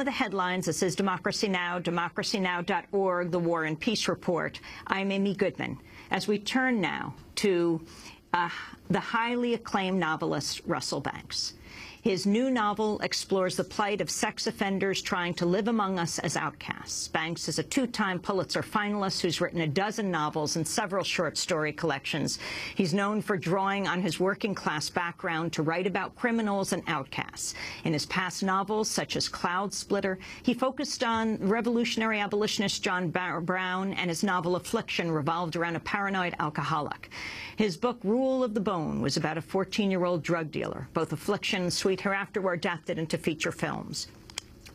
of the headlines. This is Democracy Now!, democracynow.org, The War and Peace Report. I'm Amy Goodman. As we turn now to uh, the highly acclaimed novelist Russell Banks. His new novel explores the plight of sex offenders trying to live among us as outcasts. Banks is a two-time Pulitzer finalist who's written a dozen novels and several short story collections. He's known for drawing on his working-class background to write about criminals and outcasts. In his past novels, such as Cloudsplitter, he focused on revolutionary abolitionist John Brown, and his novel Affliction revolved around a paranoid alcoholic. His book Rule of the Bone was about a 14-year-old drug dealer. Both Affliction and Sweet Hereafter were adapted into feature films.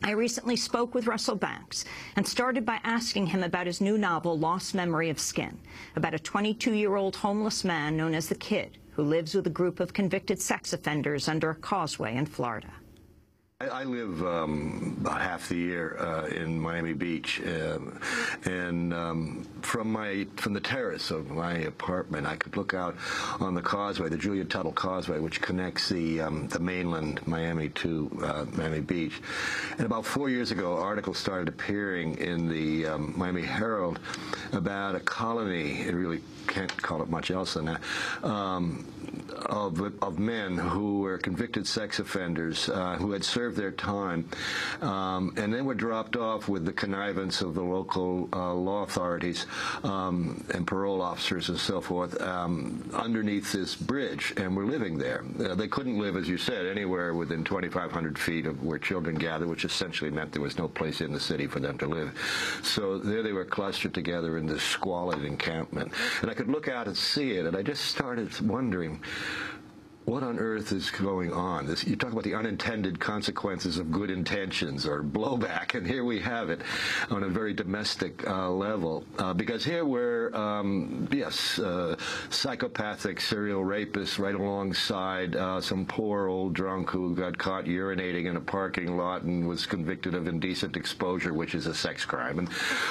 I recently spoke with Russell Banks and started by asking him about his new novel, Lost Memory of Skin, about a 22-year-old homeless man known as the Kid, who lives with a group of convicted sex offenders under a causeway in Florida. I, live um, about half the year uh, in Miami Beach, uh, and um, from my from the terrace of my apartment, I could look out on the causeway, the Julia Tuttle Causeway, which connects the um, the mainland Miami to uh, Miami Beach. And about four years ago, articles started appearing in the um, Miami Herald about a colony. It really can't call it much else than that um, of, of men who were convicted sex offenders uh, who had served their time um, and then were dropped off with the connivance of the local uh, law authorities um, and parole officers and so forth um, underneath this bridge and were living there. Uh, they couldn't live, as you said, anywhere within 2,500 feet of where children gather, which essentially meant there was no place in the city for them to live. So there they were clustered together in this squalid encampment. And I could look out and see it, and I just started wondering what on earth is going on? This, you talk about the unintended consequences of good intentions or blowback, and here we have it on a very domestic uh, level. Uh, because here we're, um, yes, uh, psychopathic serial rapists right alongside uh, some poor old drunk who got caught urinating in a parking lot and was convicted of indecent exposure, which is a sex crime, and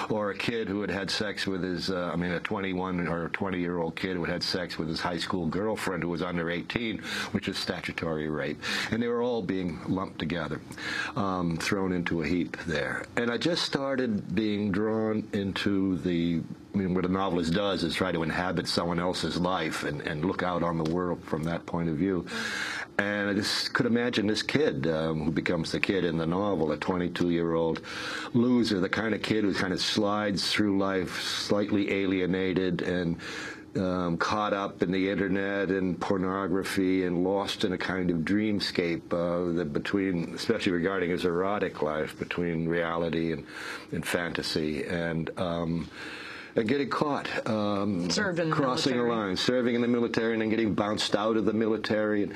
or a kid who had had sex with his, uh, I mean, a 21 or 20 year old kid who had had sex with his high school girlfriend who was under 18 which is statutory rape. And they were all being lumped together, um, thrown into a heap there. And I just started being drawn into the I mean, what a novelist does is try to inhabit someone else's life and, and look out on the world from that point of view. And I just could imagine this kid um, who becomes the kid in the novel, a 22-year-old loser, the kind of kid who kind of slides through life slightly alienated and um, caught up in the internet and pornography and lost in a kind of dreamscape uh, that between, especially regarding his erotic life, between reality and, and fantasy. And um, and getting caught, um, crossing a line, serving in the military, and then getting bounced out of the military. And,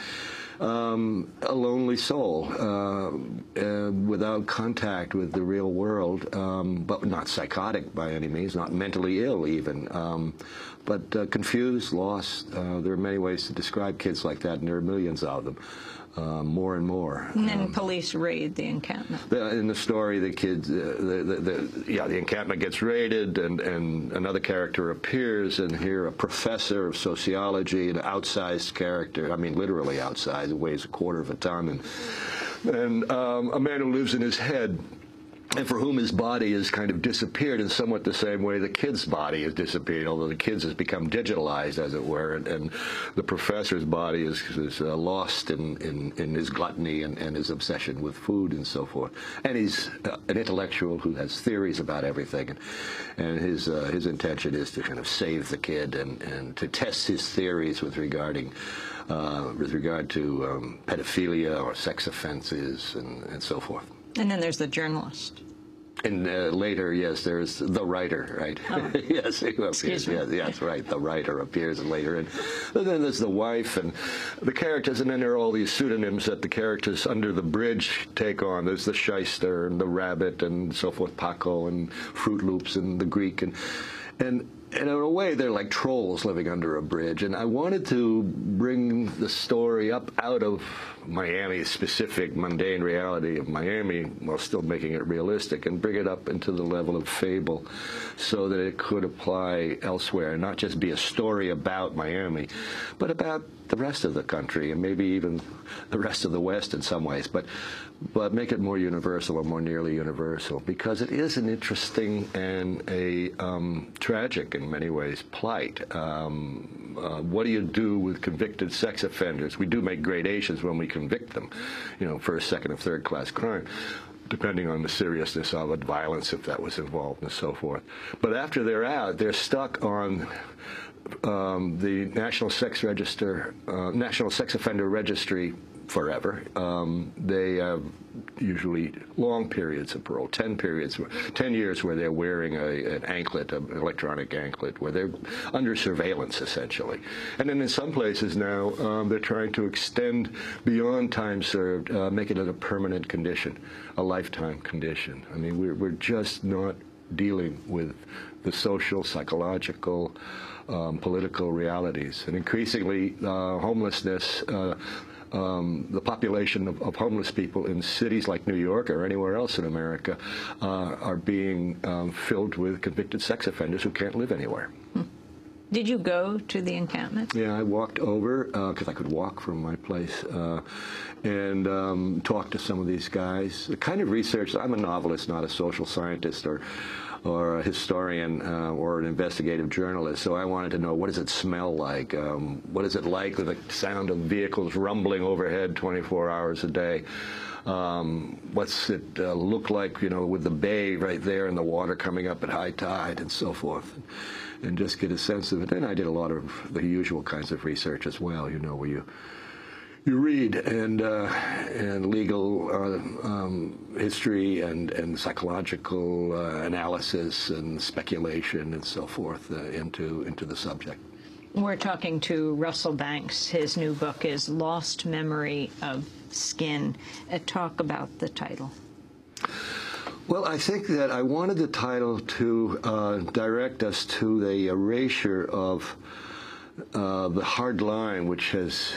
um, a lonely soul uh, uh, without contact with the real world, um, but not psychotic by any means, not mentally ill even. Um, but uh, confused, lost. Uh, there are many ways to describe kids like that, and there are millions of them. Uh, more and more. And then um, police raid the encampment. The, in the story, the kids, uh, the, the, the, yeah, the encampment gets raided, and, and another character appears, and here a professor of sociology, an outsized character. I mean, literally outsized, weighs a quarter of a ton, and and um, a man who lives in his head and for whom his body has kind of disappeared in somewhat the same way the kid's body has disappeared, although the kid's has become digitalized, as it were, and, and the professor's body is, is uh, lost in, in, in, his gluttony and, and, his obsession with food and so forth. And he's uh, an intellectual who has theories about everything, and, and his, uh, his intention is to kind of save the kid and, and to test his theories with regarding uh, with regard to um, pedophilia or sex offenses and, and so forth. And then there's the journalist. And uh, later, yes, there's the writer, right? Oh. yes, who appears. Yes, yes, right. The writer appears later, and, and, then there's the wife and the characters, and then there are all these pseudonyms that the characters under the bridge take on. There's the shyster and the rabbit and so forth, Paco and Fruit Loops and the Greek and and and in a way, they're like trolls living under a bridge. And I wanted to bring the story up out of Miami's specific mundane reality of Miami while still making it realistic and bring it up into the level of fable so that it could apply elsewhere and not just be a story about Miami, but about the rest of the country and maybe even the rest of the West in some ways, but but make it more universal or more nearly universal because it is an interesting and a um, tragic in many ways plight. Um, uh, what do you do with convicted sex offenders? We do make gradations when we convict them, you know, first, second, or third class crime depending on the seriousness of it, violence if that was involved, and so forth. But after they're out, they're stuck on um, the National Sex Register, uh, National Sex Offender Registry forever. Um, they have usually long periods of parole, 10 periods, 10 years where they're wearing a, an anklet, an electronic anklet, where they're under surveillance essentially. And then in some places now, um, they're trying to extend beyond time served, uh, make it a permanent condition, a lifetime condition. I mean, we're, we're just not dealing with the social, psychological, um, political realities. And increasingly, uh, homelessness, uh, um, the population of, of, homeless people in cities like New York or anywhere else in America uh, are being um, filled with convicted sex offenders who can't live anywhere. Hmm. Did you go to the encampment? Yeah, I walked over because uh, I could walk from my place uh, and um, talked to some of these guys. The kind of research, I'm a novelist, not a social scientist or or a historian uh, or an investigative journalist. So I wanted to know what does it smell like? Um, what is it like with the sound of vehicles rumbling overhead 24 hours a day? Um, what's it uh, look like, you know, with the bay right there and the water coming up at high tide and so forth, and, and just get a sense of it. And I did a lot of the usual kinds of research as well, you know, where you you read and uh, and legal uh, um, history and and psychological uh, analysis and speculation and so forth uh, into into the subject. We're talking to Russell Banks. His new book is Lost Memory of Skin. Uh, talk about the title. Well, I think that I wanted the title to uh, direct us to the erasure of the hard line which has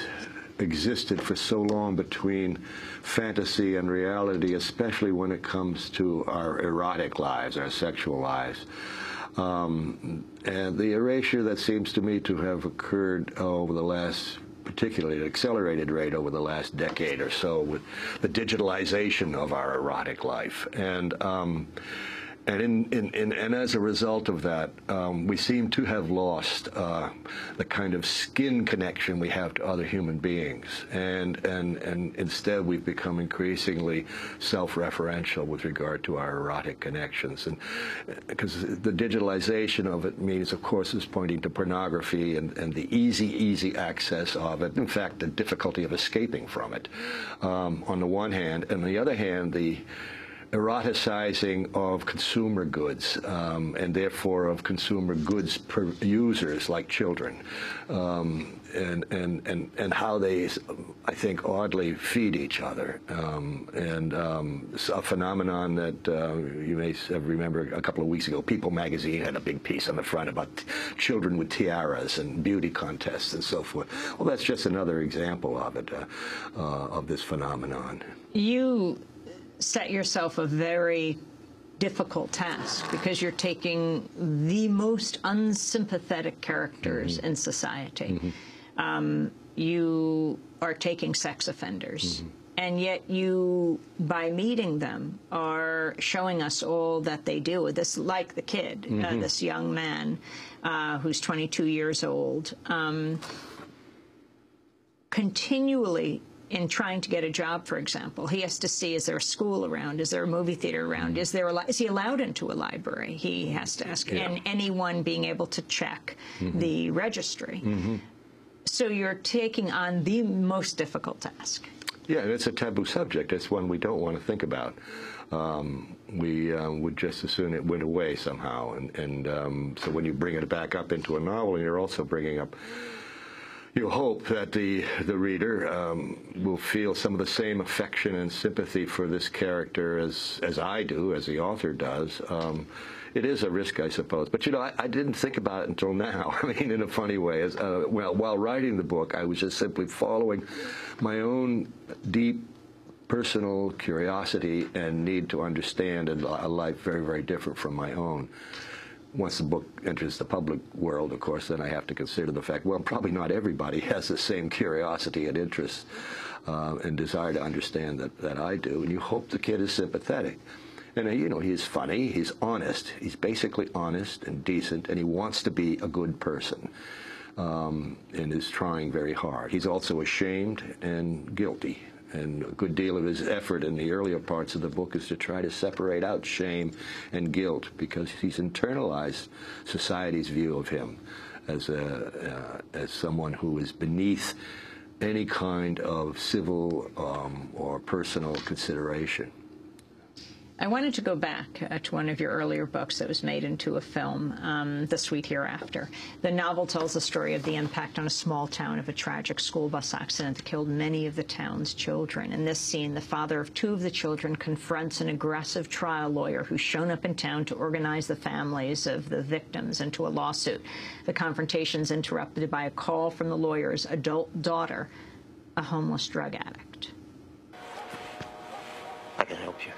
existed for so long between fantasy and reality, especially when it comes to our erotic lives, our sexual lives. Um, and the erasure that seems to me to have occurred over the last particularly at accelerated rate over the last decade or so with the digitalization of our erotic life. And um, and, in, in, in, and as a result of that, um, we seem to have lost uh, the kind of skin connection we have to other human beings. And, and, and instead, we've become increasingly self referential with regard to our erotic connections. And because the digitalization of it means, of course, is pointing to pornography and, and the easy, easy access of it. In fact, the difficulty of escaping from it um, on the one hand. And on the other hand, the eroticizing of consumer goods um, and therefore of consumer goods per users like children um, and, and, and, and how they, I think, oddly feed each other. Um, and um, a phenomenon that uh, you may remember a couple of weeks ago, People magazine had a big piece on the front about children with tiaras and beauty contests and so forth. Well, that's just another example of it, uh, uh, of this phenomenon. You set yourself a very difficult task because you're taking the most unsympathetic characters mm-hmm. in society. Mm-hmm. Um, you are taking sex offenders. Mm-hmm. And yet, you, by meeting them, are showing us all that they do. With this, like the kid, uh, mm-hmm. this young man uh, who's 22 years old, um, continually in trying to get a job, for example. He has to see, is there a school around? Is there a movie theater around? Is there a, is he allowed into a library? He has to ask. Yeah. And anyone being able to check mm-hmm. the registry. Mm-hmm. So you're taking on the most difficult task. Yeah, and it's a taboo subject. It's one we don't want to think about. Um, we uh, would just as soon it went away somehow. And, and um, so when you bring it back up into a novel, you're also bringing up you hope that the the reader um, will feel some of the same affection and sympathy for this character as as I do, as the author does. Um, it is a risk, I suppose, but you know, I, I, didn't think about it until now. I mean, in a funny way. As, uh, well, while writing the book, I was just simply following my own deep personal curiosity and need to understand a life very, very different from my own once the book enters the public world, of course, then I have to consider the fact, well, probably not everybody has the same curiosity and interest uh, and desire to understand that, that I do. And you hope the kid is sympathetic. And, uh, you know, he's funny, he's honest, he's basically honest and decent, and he wants to be a good person um, and is trying very hard. He's also ashamed and guilty and a good deal of his effort in the earlier parts of the book is to try to separate out shame and guilt because he's internalized society's view of him as a uh, as someone who is beneath any kind of civil um, or personal consideration. I wanted to go back uh, to one of your earlier books that was made into a film, um, The Sweet Hereafter. The novel tells the story of the impact on a small town of a tragic school bus accident that killed many of the town's children. In this scene, the father of two of the children confronts an aggressive trial lawyer who's shown up in town to organize the families of the victims into a lawsuit. The confrontation is interrupted by a call from the lawyer's adult daughter, a homeless drug addict. I can help you.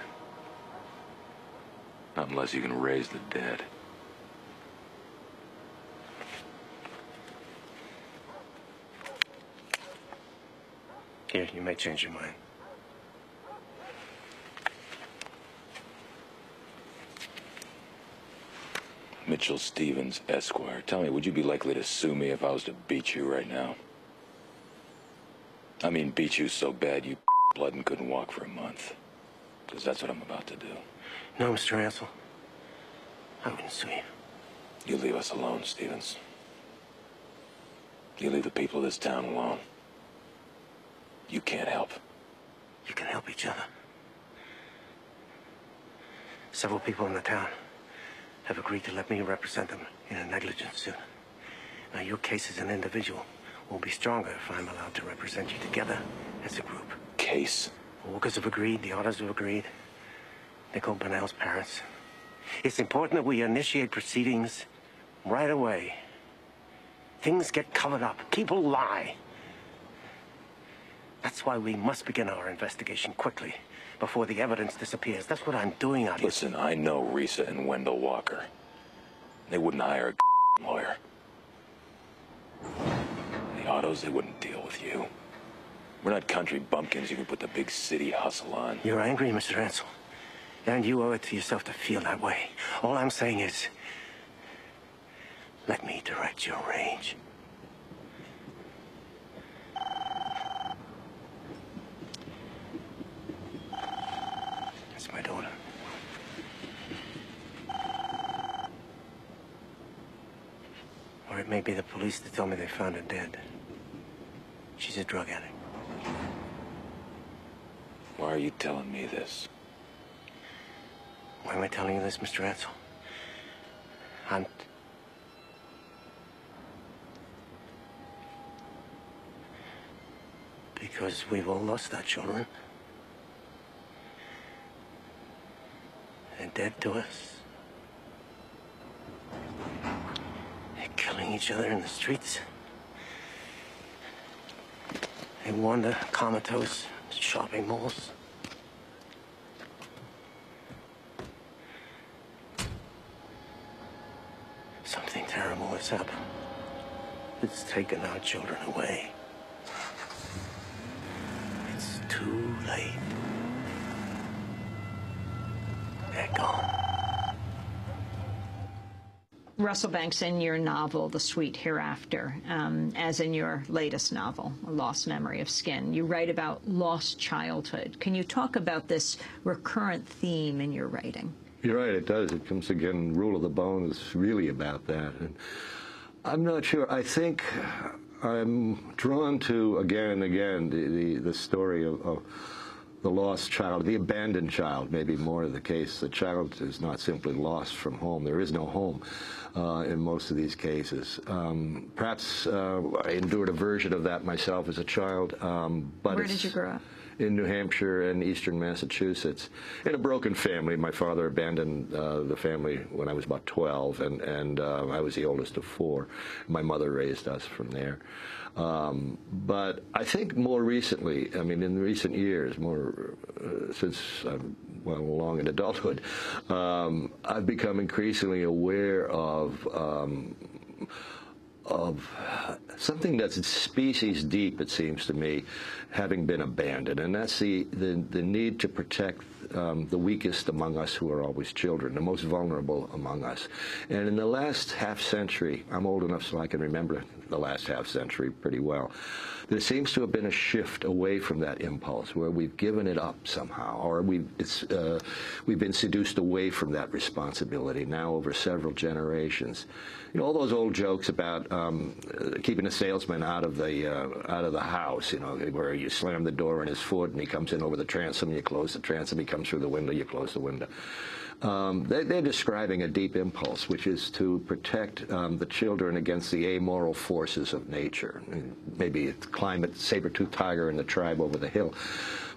Not unless you can raise the dead. Here, you may change your mind. Mitchell Stevens, Esquire. Tell me, would you be likely to sue me if I was to beat you right now? I mean, beat you so bad you blood and couldn't walk for a month. Because that's what I'm about to do. No, Mr. Ansel. I wouldn't sue you. You leave us alone, Stevens. You leave the people of this town alone. You can't help. You can help each other. Several people in the town have agreed to let me represent them in a negligence suit. Now, your case as an individual will be stronger if I'm allowed to represent you together as a group. Case? The Walkers have agreed, the others have agreed. Nicole Burnell's parents. It's important that we initiate proceedings right away. Things get covered up. People lie. That's why we must begin our investigation quickly, before the evidence disappears. That's what I'm doing out here. Listen, I know Risa and Wendell Walker. They wouldn't hire a lawyer. The Ottos, they wouldn't deal with you. We're not country bumpkins you can put the big city hustle on. You're angry, Mr. Ansel. And you owe it to yourself to feel that way. All I'm saying is, let me direct your rage. That's my daughter. Or it may be the police that tell me they found her dead. She's a drug addict. Why are you telling me this? Why am I telling you this, Mr. Ansel? I'm... Because we've all lost our children. They're dead to us. They're killing each other in the streets. They wander comatose shopping malls. Something terrible has happened. It's taken our children away. Russell Banks, in your novel, The Sweet Hereafter, um, as in your latest novel, A Lost Memory of Skin, you write about lost childhood. Can you talk about this recurrent theme in your writing? You're right, it does. It comes again, Rule of the Bone is really about that. And I'm not sure. I think I'm drawn to, again and again, the, the, the story of, of the lost child, the abandoned child, maybe more of the case. The child is not simply lost from home. There is no home uh, in most of these cases. Um, perhaps uh, I endured a version of that myself as a child. Um, but Where did you grow up? In New Hampshire and eastern Massachusetts. In a broken family. My father abandoned uh, the family when I was about 12, and, and uh, I was the oldest of four. My mother raised us from there. Um, but I think more recently, I mean, in recent years, more uh, since I'm well along in adulthood, um, I've become increasingly aware of. Um, of something that's species deep, it seems to me, having been abandoned, and that's the, the, the need to protect um, the weakest among us who are always children, the most vulnerable among us. And in the last half century, I'm old enough so I can remember the last half century pretty well, there seems to have been a shift away from that impulse where we've given it up somehow, or we've, uh, we've been seduced away from that responsibility now over several generations. You know, all those old jokes about um, keeping a salesman out of the uh, out of the house, you know, where you slam the door in his foot and he comes in over the transom, you close the transom, he comes through the window, you close the window. Um, they, are describing a deep impulse, which is to protect um, the children against the amoral forces of nature. Maybe it's climate, saber-toothed tiger in the tribe over the hill.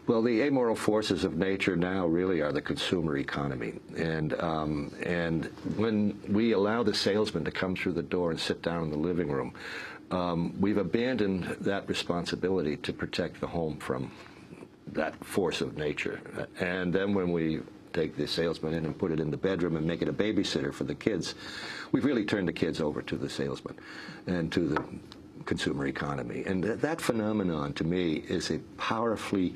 Well, the amoral forces of nature now really are the consumer economy, and um, and when we allow the salesman to come through the door and sit down in the living room, um, we've abandoned that responsibility to protect the home from that force of nature. And then when we take the salesman in and put it in the bedroom and make it a babysitter for the kids. We've really turned the kids over to the salesman and to the consumer economy. And th that phenomenon, to me, is a powerfully,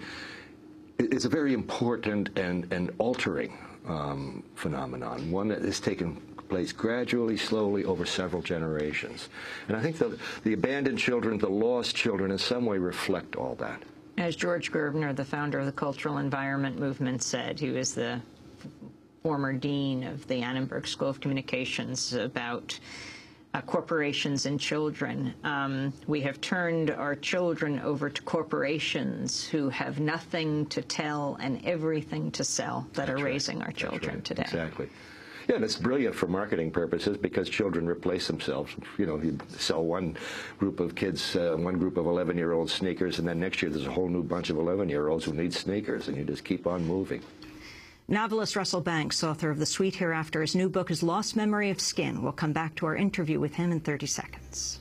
it's a very important and, and altering um, phenomenon, one that has taken place gradually, slowly, over several generations. And I think the, the abandoned children, the lost children, in some way reflect all that. As George Gerbner, the founder of the Cultural Environment Movement, said, he was the former dean of the Annenberg School of Communications about uh, corporations and children. Um, we have turned our children over to corporations who have nothing to tell and everything to sell that That's are right. raising our children right. today. Exactly. Yeah, and it's brilliant for marketing purposes because children replace themselves. You know, you sell one group of kids, uh, one group of 11-year-olds sneakers, and then next year there's a whole new bunch of 11-year-olds who need sneakers, and you just keep on moving. Novelist Russell Banks, author of The Sweet Hereafter, his new book is Lost Memory of Skin. We'll come back to our interview with him in 30 seconds.